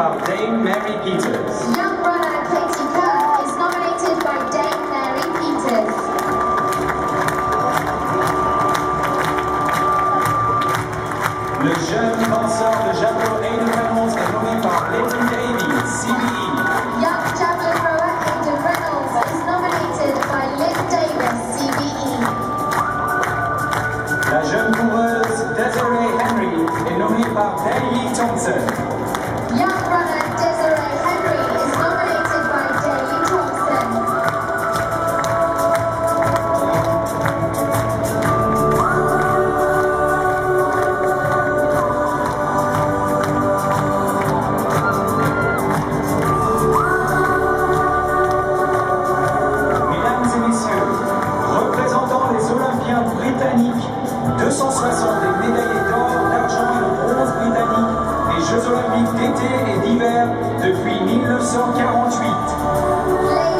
of Dame Mary Peters. Young runner Katie Kirk is nominated by Dame Mary Peters. Le jeune penseur de d'été et d'hiver depuis 1948.